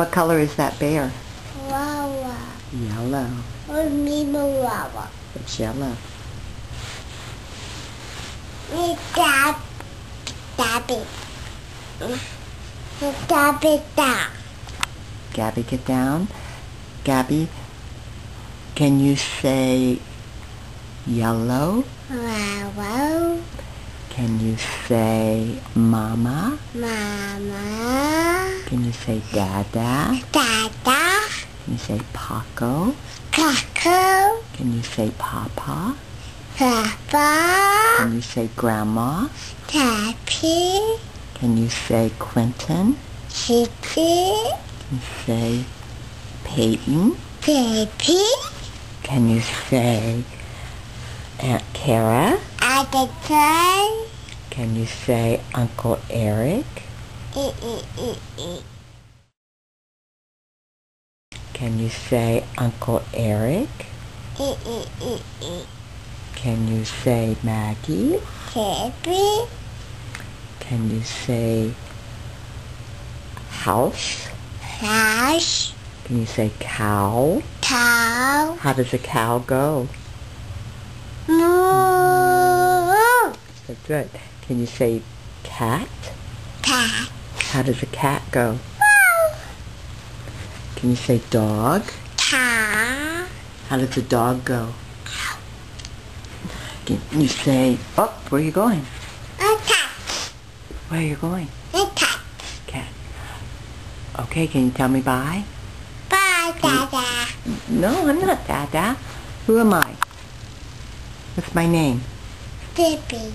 What color is that bear? Wawa. Yellow. Oh, me wawa. It's yellow. Dab. Dabby. Dabby da. Gabby, get down. Gabby, can you say yellow? Wawa. Can you say mama? Mama. Can you say dada? Dada. Can you say Paco? Paco. Can you say papa? Papa. Can you say grandma? Tappy. Can you say Quentin? Chippy. Can you say Peyton? Baby. Can you say Aunt Kara? Addition. Can you say Uncle Eric? Can you say Uncle Eric? Can you say Maggie? Chippy. Can you say house? House. Can you say cow? Cow. How does a cow go? Moo. So good. Can you say cat? Cat. How does a cat go? Can you say dog? How does a dog go? Can you say, oh, where are you going? A cat. Where are you going? A cat. Cat. Okay, can you tell me bye? Bye, Dada. No, I'm not Dada. Who am I? What's my name? Baby.